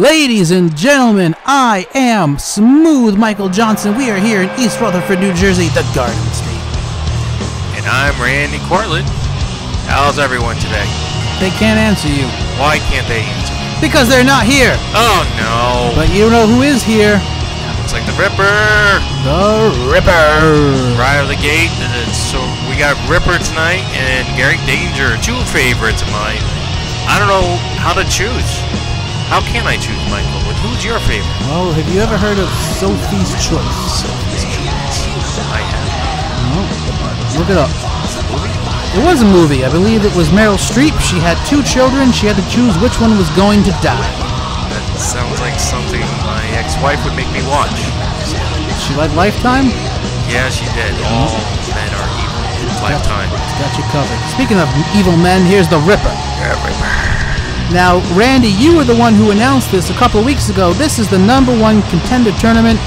Ladies and gentlemen, I am Smooth Michael Johnson. We are here in East Rutherford, New Jersey, the Garden State. And I'm Randy Cortland. How's everyone today? They can't answer you Why can't they answer? because they're not here. Oh no! But you know who is here? Looks like the Ripper! The Ripper. Right out of the gate. Uh, so we got Ripper tonight and Gary Danger, two favorites of mine. I don't know how to choose. How can I choose, Michael? But who's your favorite? Oh, have you ever heard of Sophie's Choice? I have. No. Look it up. It was a movie. I believe it was Meryl Streep. She had two children. She had to choose which one was going to die. That sounds like something my ex-wife would make me watch. She liked Lifetime? Yeah, she did. All men are evil. Lifetime. Got you covered. Speaking of evil men, here's the Ripper. Now, Randy, you were the one who announced this a couple of weeks ago. This is the number one contender tournament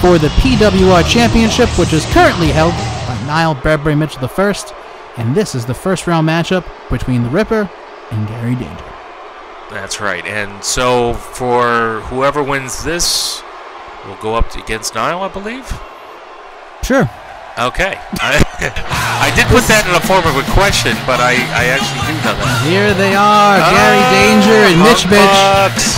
for the PWR Championship, which is currently held by Niall Bradbury Mitchell I. And this is the first round matchup between the Ripper and Gary Danger. That's right. And so for whoever wins this, will go up against Niall, I believe. Sure. Okay. I, I did put that in a form of a question, but I, I actually do know that. Here they are, Gary ah, Danger and Mitch Bitch. Bucks.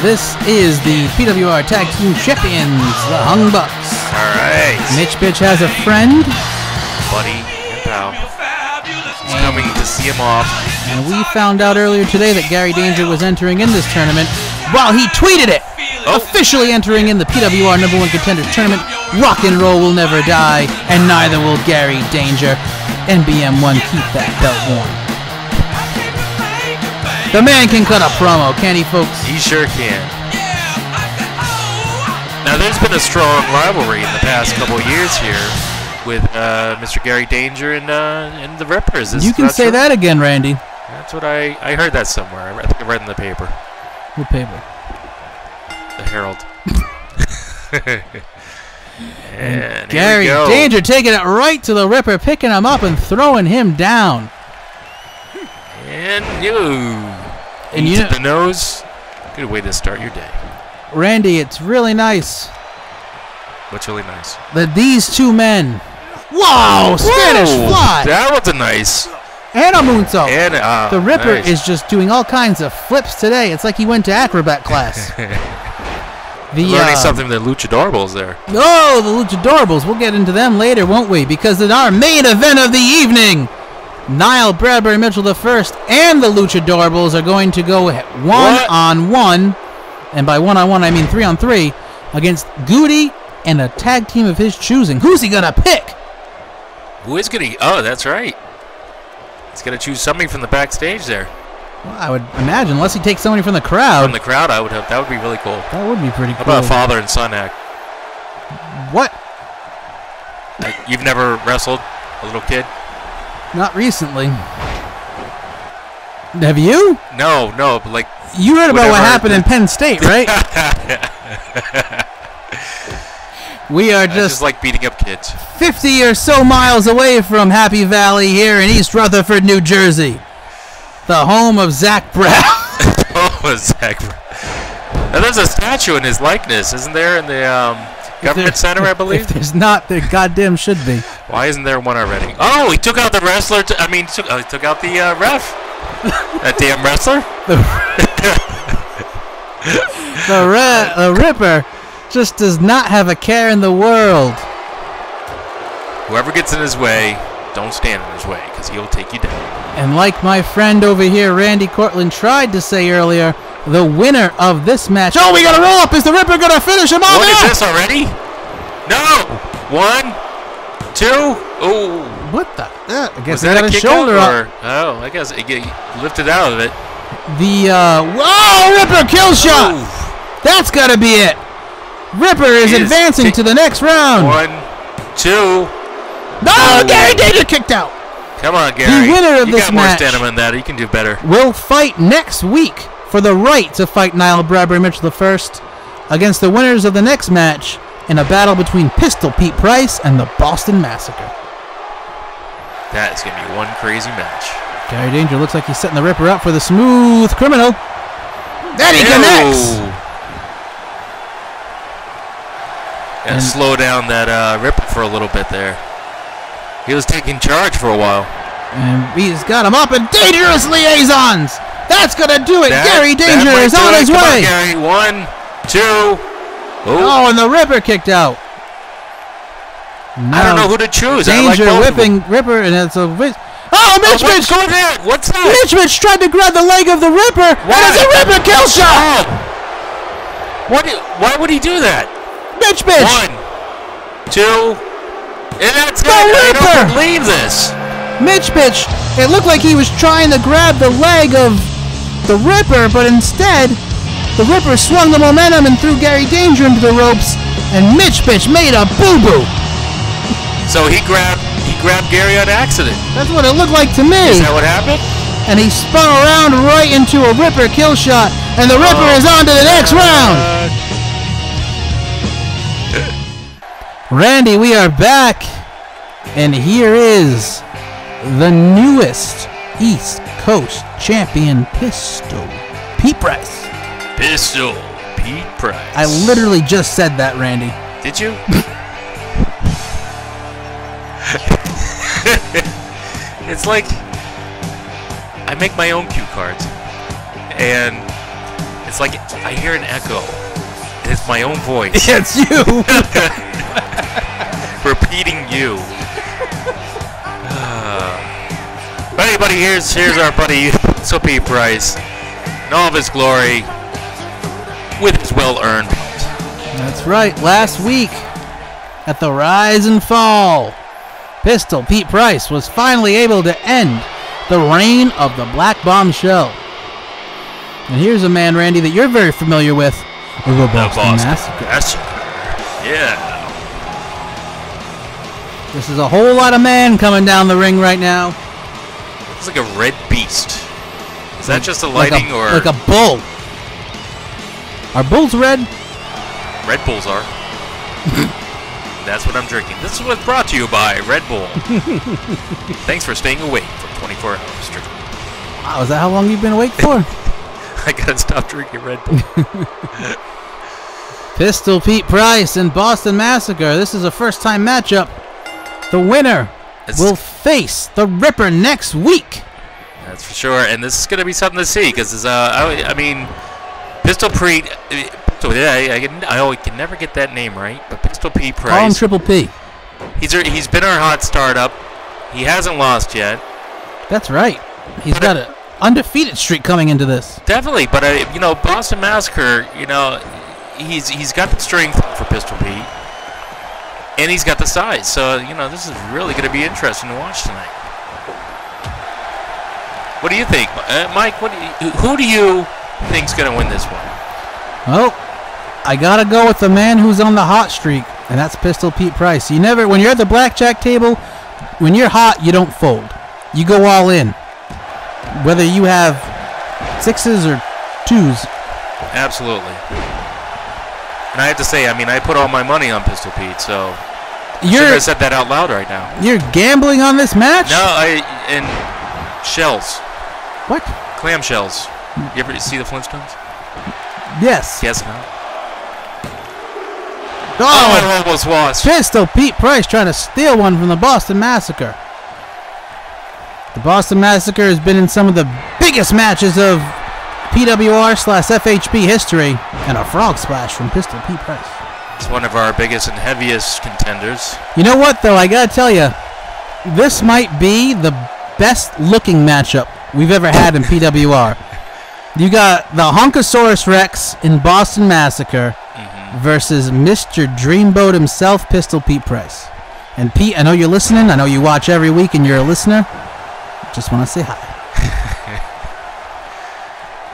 This is the PWR Tag Team Champions, the Hung Bucks. All right. Mitch Bitch has a friend, Buddy and pal. He's coming to see him off. and we found out earlier today that Gary Danger was entering in this tournament while he tweeted it. Oh. Officially entering in the PWR number one contenders tournament. Rock and roll will never die, and neither will Gary Danger. NBM1, keep that belt warm. The man can cut a promo, can he, folks? He sure can. Now, there's been a strong rivalry in the past couple years here with uh, Mr. Gary Danger and, uh, and the Rippers. Is You can say true? that again, Randy. That's what I, I heard that somewhere. I think I read in the paper. What paper? The Herald. and Gary. Danger taking it right to the Ripper, picking him up and throwing him down. And you. And you know- the nose. Good way to start your day. Randy, it's really nice What's really nice? that these two men. Wow! Spanish Whoa, fly That was a nice. and a moonsault. And uh, the Ripper nice. is just doing all kinds of flips today. It's like he went to acrobat class. the learning uh, something the luchadorables there. Oh, the Luchadorables. We'll get into them later, won't we? Because in our main event of the evening, Niall Bradbury Mitchell the first and the Luchadorables are going to go one What? on one, and by one on one I mean three on three, against Goody and a tag team of his choosing. Who's he gonna pick? Who is gonna? Oh, that's right. He's gonna choose somebody from the backstage there. Well, I would imagine, unless he takes somebody from the crowd. From the crowd, I would hope that would be really cool. that would be pretty How cool. about a father and son act? what? Like, you've never wrestled a little kid? Not recently. Have you? No, no, but like You heard about what happened in Penn State, right? we are just just like beating up kids. 50 or so miles away from Happy Valley here in East Rutherford, New Jersey. The home of Zach Brown. oh, Zach. Now, there's a statue in his likeness, isn't there, in the um, government center, I believe? If there's not, there goddamn should be. Why isn't there one already? Oh, he took out the wrestler. T- I mean, took, oh, he took out the uh, ref. that damn wrestler. The, re- the Ripper just does not have a care in the world. Whoever gets in his way, don't stand in his way, because he'll take you down. And like my friend over here, Randy Cortland, tried to say earlier, the winner of this match. Oh, we got to roll up. Is the Ripper going to finish him off? What is Yeah! this already? No. One, two. Oh, What the? Uh, I guess was he that got a his shoulder up. or- Oh, I guess he he lifted out of it. The uh, whoa, Ripper kill shot. Ooh. That's got to be it. Ripper is is advancing to the next round. One, two. No. Gary Danger kicked out. Come on, Gary. The winner of you this match. You got more stamina than that. You can do better. Will fight next week for the right to fight Niall Bradbury Mitchell the first against the winners of the next match in a battle between Pistol Pete Price and the Boston Massacre. That is going to be one crazy match. Gary Danger looks like he's setting the Ripper up for the smooth criminal. That he Ew. connects. And, and slow down that uh, Ripper for a little bit there. He was taking charge for a while. And he's got him up and dangerous liaisons. That's gonna do it. That- Gary Danger is on his Come way. Gary. One, two. Oh, Oh, and the Ripper kicked out. I don't know who to choose. I like Danger both whipping Ripper, and it's a. Mitch- Oh, Oh, Mitch what's Mitch! going on? What's that? Mitch Mitch tried to grab the leg of the Ripper, and it's a Ripper kill shot. What? Why would he do that? Mitch Mitch. One, two, and that's it. I don't believe this. Mitch Mitch. It looked like he was trying to grab the leg of the Ripper, but instead, the Ripper swung the momentum and threw Gary Danger into the ropes, and Mitch Mitch made a boo boo. So he grabbed he grabbed Gary on accident. That's what it looked like to me. Is that what happened? And he spun around right into a Ripper kill shot, and the Ripper Oh, is on to the next round. Uh, Randy, we are back, and here is the newest East Coast champion pistol, Pete Price. Pistol Pete Price. I literally just said that, Randy. Did you? it's like I make my own cue cards, and it's like I hear an echo. It's my own voice It's you. repeating you. but anybody, here's here's our buddy So Pete Price, in all of his glory, with his well-earned. That's right. Last week at the Rise and Fall, Pistol Pete Price was finally able to end the reign of the Black Bombshell. And here's a man, Randy, that you're very familiar with, the The Boston Boston Massacre. Massacre. Yeah. This is a whole lot of man coming down the ring right now. It's like a red beast. Is that just a Like a- lighting or like a bull? Are bulls red? Red Bulls are? That's what I'm drinking. This is what's brought to you by Red Bull. Thanks for staying awake for 24 hours. Drinking. Wow, is that how long you've been awake for? I gotta stop drinking Red Bull. Pistol Pete Price and Boston Massacre. This is a first time matchup. The winner It's- will face the Ripper next week. That's for sure. And this is gonna be something to see because, uh, I, I mean, Pistol Pete. So yeah, I, I, can, I always can never get that name right, but Pistol Pete Call him Triple P. He's he's been our hot startup. He hasn't lost yet. That's right. He's But got an undefeated streak coming into this. Definitely, but uh, you know, Boston Massacre, you know, he's he's got the strength for Pistol Pete, and he's got the size. So you know, this is really going to be interesting to watch tonight. What do you think, uh, Mike? What do you, who do you think's going to win this one? Well, I gotta go with the man who's on the hot streak, and that's Pistol Pete Price. You never, when you're at the blackjack table, when you're hot, you don't fold. You go all in. Whether you have sixes or twos. Absolutely. And I have to say, I mean, I put all my money on Pistol Pete, so should You're have said that out loud right now. you're gambling on this match? No, I and shells, What? clam shells. You ever see the Flintstones? Yes. Yes, no. Oh, Oh, I almost lost. Pistol Pete Price trying to steal one from the Boston Massacre. The Boston Massacre has been in some of the biggest matches of PWR slash FHP history, and a frog splash from Pistol Pete Price. It's one of our biggest and heaviest contenders. You know what, though? I gotta tell you, this might be the best looking matchup we've ever had in PWR. You got the Honkosaurus Rex in Boston Massacre mm-hmm. versus Mr. Dreamboat himself, Pistol Pete Price. And Pete, I know you're listening. I know you watch every week and you're a listener. Just want to say hi.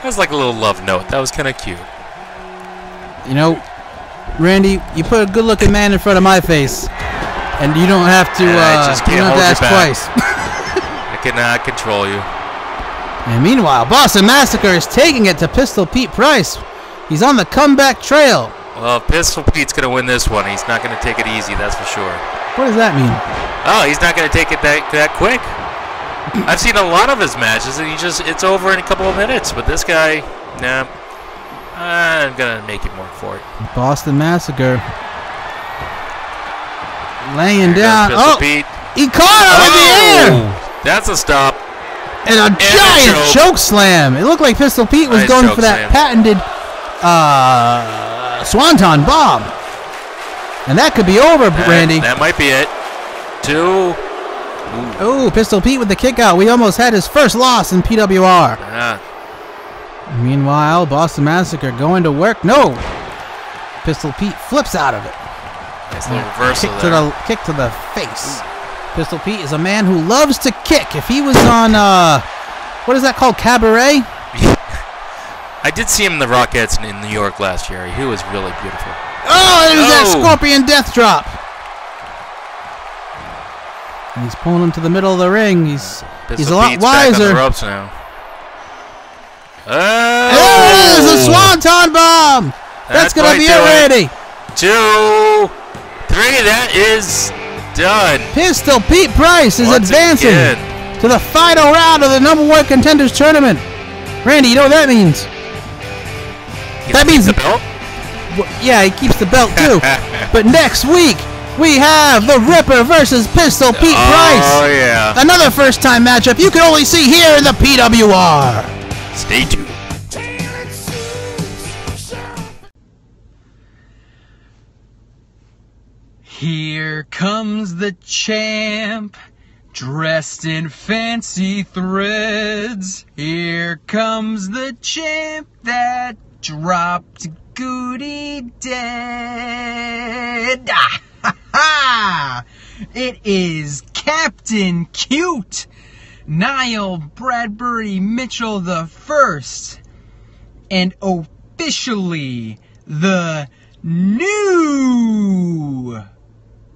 That was like a little love note. That was kind of cute. You know, Randy, you put a good looking man in front of my face, and you don't have to, uh, just you don't have to ask twice. I cannot control you. And meanwhile, Boston Massacre is taking it to Pistol Pete Price. He's on the comeback trail. Well, Pistol Pete's going to win this one. He's not going to take it easy, that's for sure. What does that mean? Oh, he's not going to take it that that quick. I've seen a lot of his matches, and he just it's over in a couple of minutes. But this guy, nah, I'm gonna make it work for it. Boston Massacre laying There down. Oh, Pete. he caught him in the air. Oh, That's a stop. And a giant a choke. slam. It looked like Pistol Pete was Nice going for that slam. patented uh, Swanton Bomb. And that could be over, That- Randy. That might be it. Two. Oh, Pistol Pete with the kick out. We almost had his first loss in PWR. Ah, Meanwhile, Boston Massacre going to work. No. Pistol Pete flips out of it. nice little reversal Kick to there. the kick to the face. Pistol Pete is a man who loves to kick. If he was on uh what is that called? Cabaret? I did see him in the Rockettes in New York last year. He was really beautiful. Oh, there's that Oh. scorpion death drop. And he's pulling him to the middle of the ring. He's Pistol he's a lot Pete's back on wiser. the ropes now. There it is, a Oh! swanton bomb. That's That gonna be it. Randy. Two, three. That is done. Pistol Pete Price is Once advancing again. to the final round of the number one contenders tournament. Randy, you know what that means? He That means- the belt. Yeah, he keeps the belt too. but next week we have the Ripper versus Pistol Pete Oh Price. Oh yeah. Another first time matchup you can only see here in the PWR. Stay tuned. Here comes the champ, dressed in fancy threads. Here comes the champ that dropped Goody dead. Ah, ha, ha. It is Captain Cute, Niall Bradbury Mitchell the First, and officially the new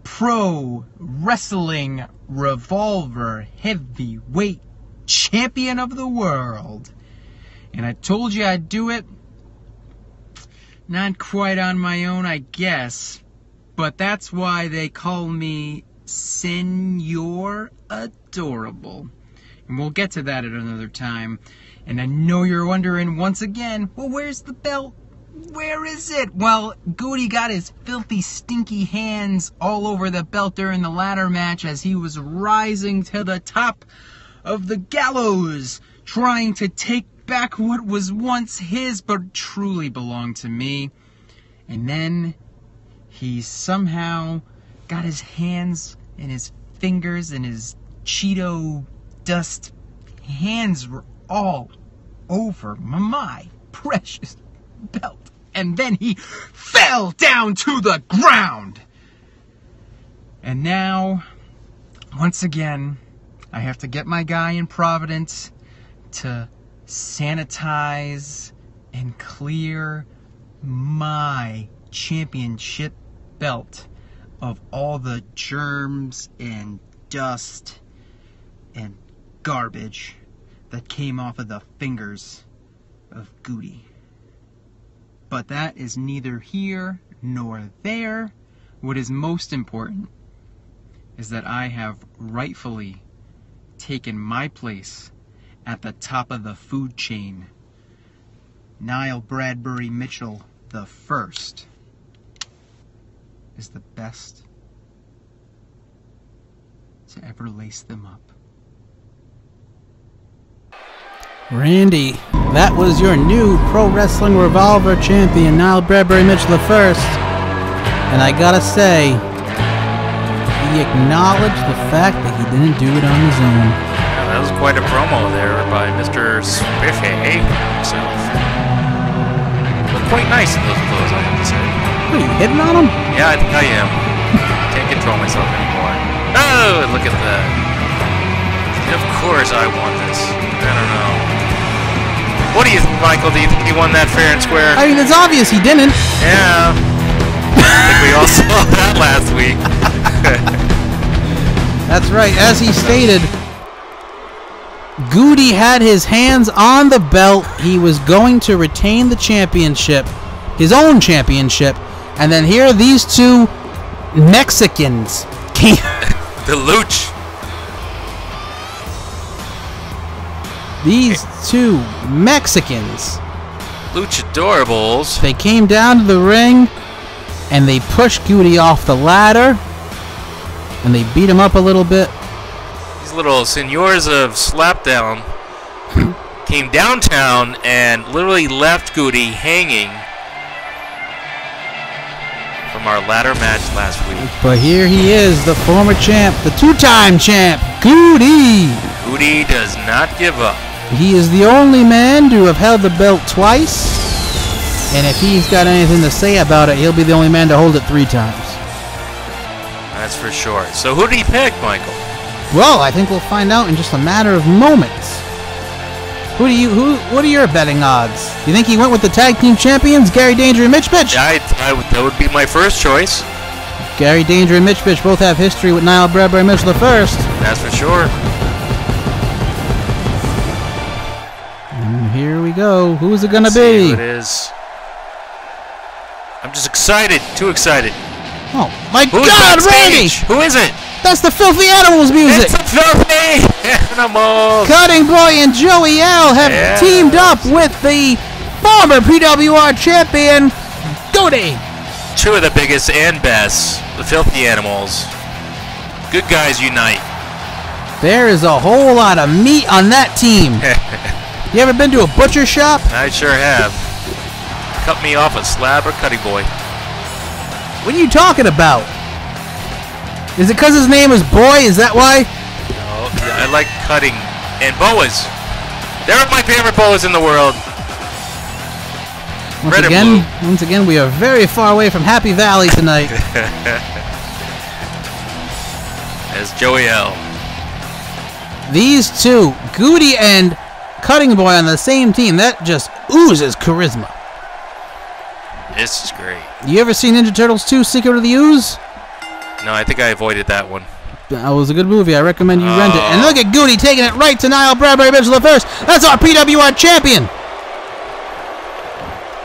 Pro Wrestling Revolver Heavyweight Champion of the World. And I told you I'd do it. Not quite on my own, I guess. But that's why they call me Senor Adorable. And we'll get to that at another time. And I know you're wondering once again, well, where's the belt? Where is it? Well, Goody got his filthy, stinky hands all over the belt during the ladder match as he was rising to the top of the gallows, trying to take back what was once his but truly belonged to me. And then he somehow got his hands and his fingers and his Cheeto dust hands were all over my precious belt. And then he fell down to the ground. And now, once again, I have to get my guy in Providence to sanitize and clear my championship belt of all the germs and dust and garbage that came off of the fingers of Goody. But that is neither here nor there. What is most important is that I have rightfully taken my place at the top of the food chain. Niall Bradbury Mitchell the first is the best to ever lace them up. Randy, that was your new Pro Wrestling Revolver champion, Niall Bradbury Mitchell the First. And I gotta say, he acknowledged the fact that he didn't do it on his own. Yeah, that was quite a promo there by Mr. Spiffy himself. Looked quite nice in those clothes, I have to say. What, are you hitting on him? Yeah, I think I am. Can't control myself anymore. Oh, look at that. Of course I want this. I don't know. What do you think, Michael? Do you think he won that fair and square? I mean, it's obvious he didn't. yeah. I think we all saw that last week. That's right. As he stated, Goody had his hands on the belt. He was going to retain the championship, his own championship. And then here are these two Mexicans came. the Luch. These two Mexicans. Luchadorables. They came down to the ring and they pushed Goody off the ladder. and they beat him up a little bit. These little senors of Slapdown came downtown and literally left Goody hanging from our ladder match last week. But here he is, the former champ, the two-time champ, Goody. Goody does not give up. He is the only man to have held the belt twice. And if he's got anything to say about it, he'll be the only man to hold it three times. That's for sure. So who did he pick, Michael? Well, I think we'll find out in just a matter of moments. Who do you who what are your betting odds? You think he went with the tag team champions, Gary Danger and Mitch Bitch? I, I would- that would be my first choice. Gary Danger and Mitch Bitch both have history with Niall Bradbury and Mitchell the first. That's for sure. Here we go. Who is it gonna be? it is. I'm just excited. Too excited. Oh my God, Randy! Who is it? That's the Filthy Animals music. It's the filthy animals. Cutting Boy and Joey L have Yes. teamed up with the former PWR champion, Goody. Two of the biggest and best, the filthy animals. Good guys unite. There is a whole lot of meat on that team. You ever been to a butcher shop? I sure have. Cut me off a slab or cutting boy. What are you talking about? Is it because his name is Boy? Is that why? Oh, I like cutting and boas. They're my favorite boas in the world. Once Red again, once again, we are very far away from Happy Valley tonight. As Joey L. These two, Goody and Cutting Boy, on the same team, that just oozes charisma. This is great. You ever seen Ninja Turtles 2: Secret of the Ooze? No, I think I avoided that one. That was a good movie. I recommend you rent it. And Oh. look at Goody taking it right to Niall Bradbury Mitchell the first. That's our PWR champion.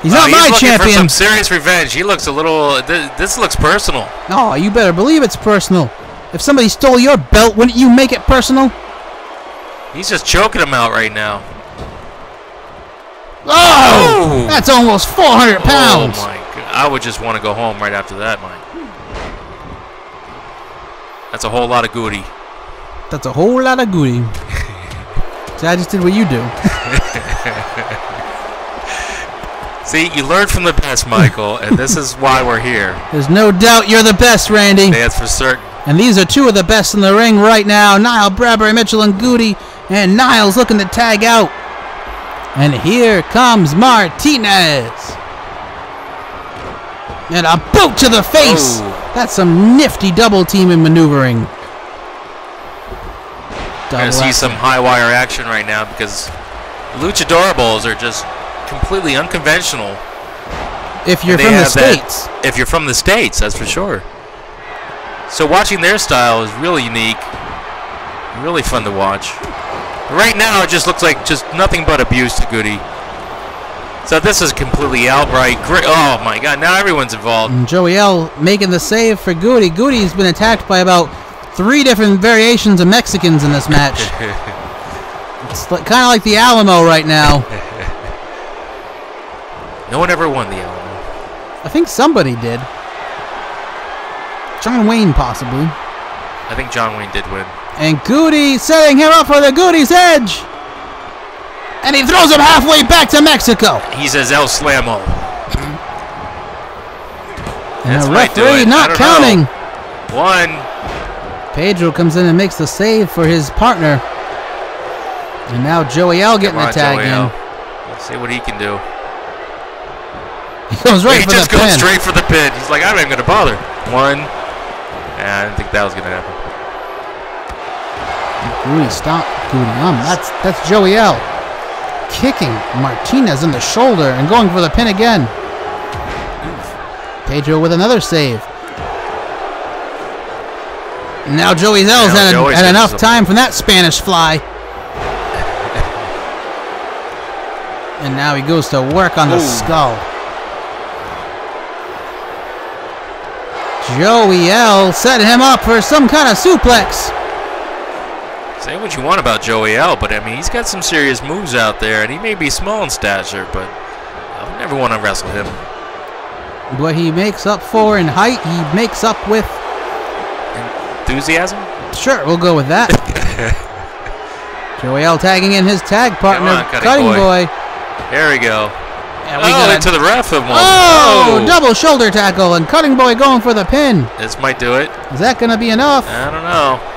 He's Oh, not my looking for champion. some serious revenge. He looks a little. Th- this looks personal. Oh, you better believe it's personal. If somebody stole your belt, wouldn't you make it personal? He's just choking him out right now. Oh, Oh! that's almost 400 pounds. Oh my god! I would just want to go home right after that, Mike. That's a whole lot of goody. That's a whole lot of goody. See, I just did what you do. See, you learned from the best, Michael, and this is why we're here. There's no doubt you're the best, Randy. That's for certain. And these are two of the best in the ring right now. Niall Bradbury, Mitchell, and Goody. And Niall's looking to tag out. And here comes Martinez. And a boot to the face. Oh. That's some nifty double teaming maneuvering. Double gonna see some high wire action right now because luchadorables are just completely unconventional. If you're from the have that- States. If you're from the states, that's for sure. So watching their style is really unique, really fun to watch. Right now, it just looks like just nothing but abuse to Goody. So this is completely outright great. Oh my God! Now everyone's involved. And Joey L making the save for Goody. Goody's been attacked by about three different variations of Mexicans in this match. It's kind of like the Alamo right now. no one ever won the Alamo. I think somebody did. John Wayne, possibly. I think John Wayne did win. And Goody setting him up for the Goody's Edge. And he throws him halfway back to Mexico. He says El Slamo. And That's the do referee not counting. know. One. Pedro comes in and makes the save for his partner. And now Joey L getting Come the tag Joey in. L. Let's see what he can do. He goes right he for the pin. He just goes straight for the pin. He's like, I'm not even gonna bother. One. Yeah, I didn't think that was gonna happen. Goody, stop. Um, that's that's Joey L. Kicking Martinez in the shoulder and going for the pin again. Pedro with another save. Now Joey L's Now had, had enough time from that Spanish fly. and now he goes to work on the Ooh. skull. Joey L set him up for some kind of suplex. Say what you want about Joey L, but I mean, he's got some serious moves out there, and he may be small in stature, but I would never want to wrestle him. What he makes up for in height, he makes up with enthusiasm. Sure, we'll go with that. Joey L tagging in his tag partner, on, Cutting Cutting Boy. Boy. There we go. And we oh, into the ref of one. Oh, oh, double shoulder tackle, and Cutting Boy going for the pin. This might do it. Is that going to be enough? I don't know.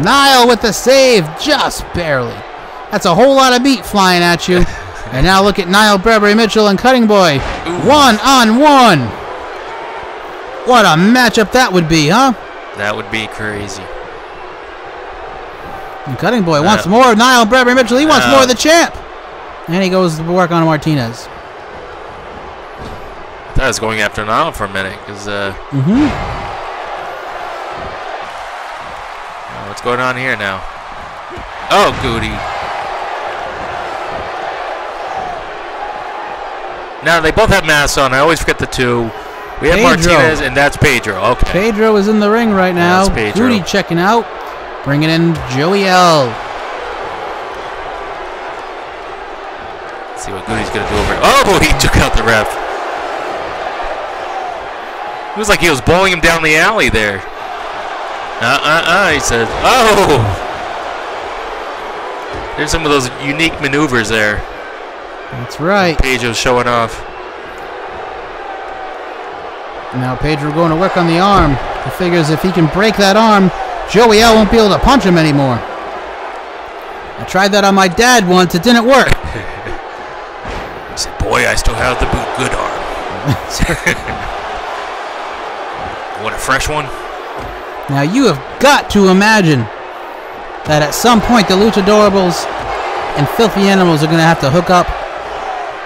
Niall with the save, just barely. That's a whole lot of meat flying at you. and now look at Niall Bradbury Mitchell and Cutting Boy. Ooh. One on one. What a matchup that would be, huh? That would be crazy. And Cutting Boy wants Uh, more of Niall Bradbury Mitchell. He wants uh, more of the champ. And he goes to work on Martinez. I was going after Niall for a minute because uh, Mm-hmm. uh, what's going on here now? Oh, Goody. Now they both have masks on. I always forget the two. We have Pedro. Martinez and that's Pedro. Okay. Pedro is in the ring right now. That's Pedro. Rudy checking out. Bringing in Joey L. Let's see what Goody's gonna do over. Oh, he took out the ref. It was like he was bowling him down the alley there. Uh uh uh. He said, "Oh." There's some of those unique maneuvers there. That's right. Pedro's showing off. Now Pedro going to work on the arm. He figures if he can break that arm, Joey L won't be able to punch him anymore. I tried that on my dad once. It didn't work. He said, "Boy, I still have the good arm." what a fresh one. Now you have got to imagine that at some point the Lucha Luchadorables and Filthy Animals are going to have to hook up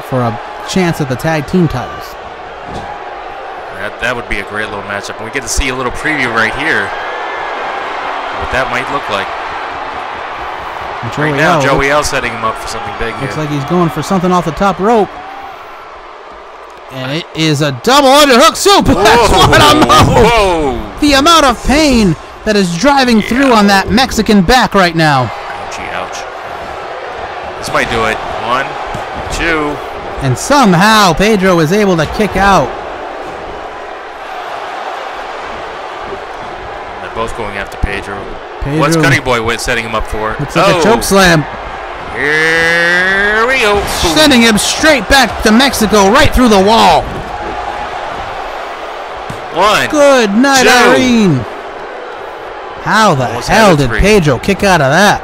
for a chance at the tag team titles. That, that would be a great little matchup. And we get to see a little preview right here. What that might look like. And Right Joey now, L Joey L setting him up for something big here. Looks like he's going for something off the top rope. And it is a double underhook suplex. What a move! Whoa! The amount of pain that is driving through on that Mexican back right now. Ouchie, ouch. This might do it. One, two. And somehow Pedro is able to kick out. They're both going after Pedro. Pedro What's Cutting Boy with setting him up for? looks like oh, a choke slam, Here sending him straight back to Mexico, right through the wall. One. Good night, Two. Irene. How the Almost hell did. Pedro kick out of that?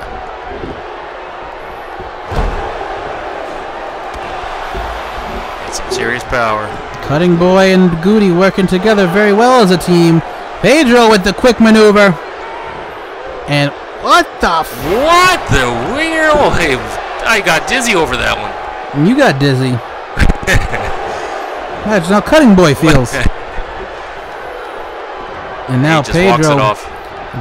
Got some serious power. Cutting Boy and Goody working together very well as a team. Pedro with the quick maneuver. And what the f- What the weird? I got dizzy over that one. Mm, you got dizzy. That's how Cutting Boy feels. And now he just walks it Pedro off.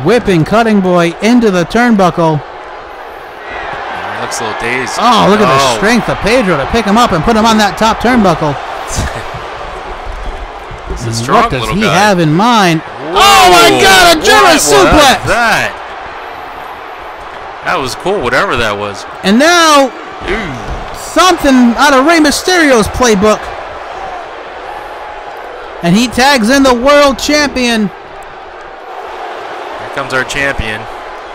whipping Cutting Boy into the turnbuckle. He looks a little dazed. Oh, look at the Oh. strength of Pedro to pick him up and put him on that top turnbuckle. He's a And strong what does he guy. have in mind? Whoa. Oh my God, a German suplex! That. Was cool, whatever that was. And now Ooh. something out of Rey Mysterio's playbook. And he tags in the world champion. Here comes our champion.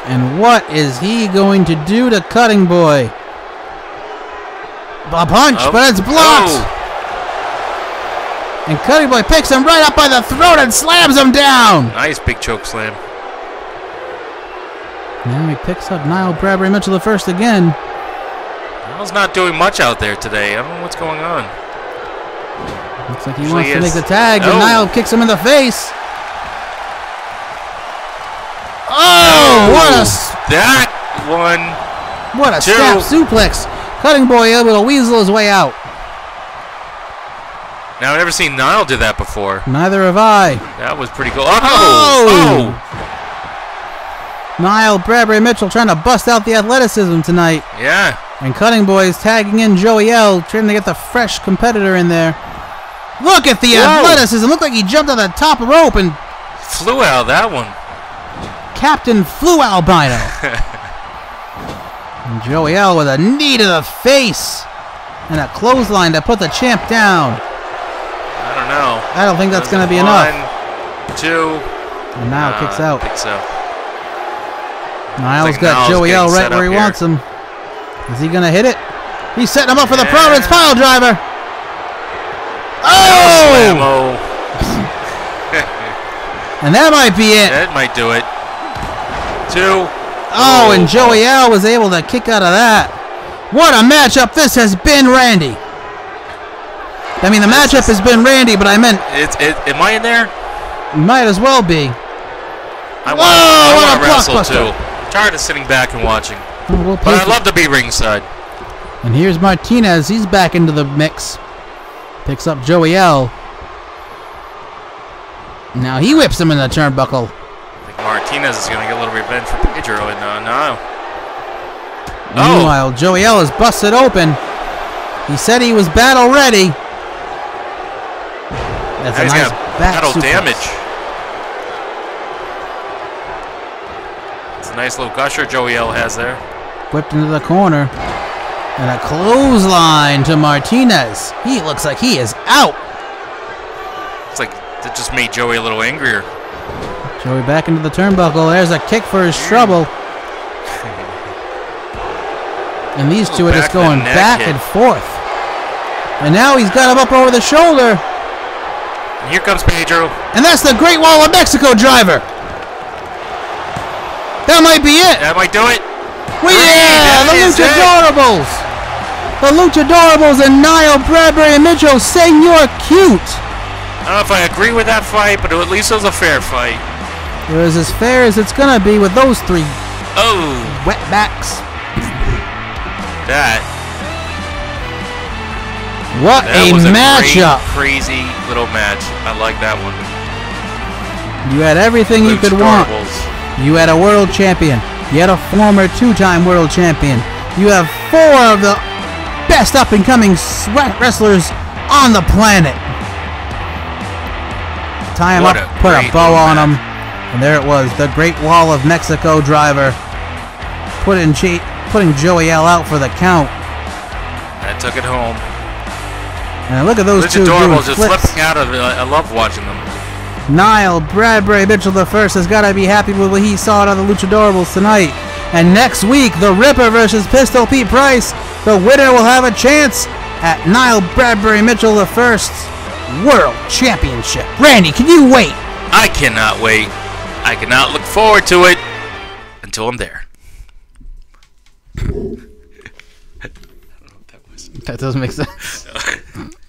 And what is he going to do to Cutting Boy? A punch, Oh. but it's blocked. Oh. And Cutting Boy picks him right up by the throat and slams him down. Nice big choke slam. Now he picks up Niall Bradbury Mitchell the first again. Niall's not doing much out there today. I don't know what's going on. Looks like he Usually wants to is. make the tag, Oh. and Niall kicks him in the face. Oh, oh what a That one. what a Two. snap suplex! Cutting Boy able to weasel his way out. Now I've never seen Niall do that before. Neither have I. That was pretty cool. Oh! Oh! oh! Niall Bradbury Mitchell trying to bust out the athleticism tonight. Yeah. And Cutting Boys tagging in Joey L, trying to get the fresh competitor in there. Look at the Whoa. athleticism. Looked like he jumped on the top rope and Flew out that one. Captain Flew Albino. and Joey L with a knee to the face and a clothesline to put the champ down. I don't know. I don't think that's going to be One, enough. two, And Uh, kicks out. Think so. Niles like got Niles Joey L right where he here. wants him. Is he gonna hit it? He's setting him up for the Yeah. Providence pile driver. Oh! Oh! And that might be it. That might do it. Two. Oh, and Joey L was able to kick out of that. What a matchup this has been, Randy. I mean, the matchup has been Randy, but I meant It's it. Am I in there? might as well be. I Whoa, want, I want to wrestle blockbuster. too. Tired of sitting back and watching, We'll but I love to be ringside. And here's Martinez. He's back into the mix. Picks up Joey L. Now he whips him in the turnbuckle. I think Martinez is gonna get a little revenge for Pedro, uh, no. Oh, Meanwhile, Joey L is busted open. He said he was battle ready. That's now a nice back battle suplex. damage. It's a nice little gusher Joey L has there. Whipped into the corner. And a clothesline to Martinez. He looks like he is out. It's like that just made Joey a little angrier. Joey back into the turnbuckle. There's a kick for his mm. trouble. And these two are just back of the going back hit. and forth. And now he's got him up over the shoulder. And here comes Pedro. And that's the Great Wall of Mexico driver. That might be it. That might do it. Well, yeah, the. Luchadorables. The Luchadorables and Niall Bradbury and Mitchell saying you're cute. I don't know if I agree with that fight, but at least it was a fair fight. It was as fair as it's gonna be with those three Oh, wetbacks. that. What That a was a matchup! great, crazy little match. I like that one. You had everything you could want. You had a world champion. You had a former two-time world champion. You have four of the best up-and-coming wrestlers on the planet. Tie him What up, put a bow on him, and there it was, the Great Wall of Mexico driver, putting che- putting Joey L out for the count. I took it home. And look at those two just flips. flipping out of it. I love watching them. Niall Bradbury Mitchell the first has got to be happy with what he saw out of the Luchadorables tonight. And next week, the Ripper versus Pistol Pete Price. The winner will have a chance at Niall Bradbury Mitchell the first World Championship. Randy, can you wait? I cannot wait. I cannot look forward to it until I'm there. That doesn't make sense.